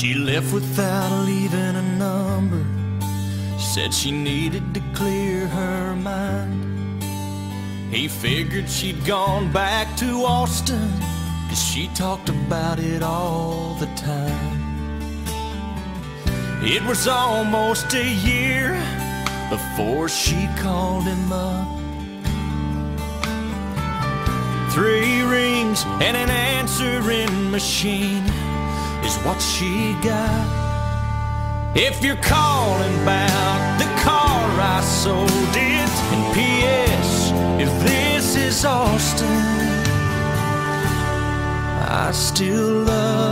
She left without leaving a number. Said she needed to clear her mind. He figured she'd gone back to Austin, cause she talked about it all the time. It was almost a year before she called him up. Three rings and an answering machine what she got. If you're calling about the car I sold it, and P.S. If this is Austin, I still love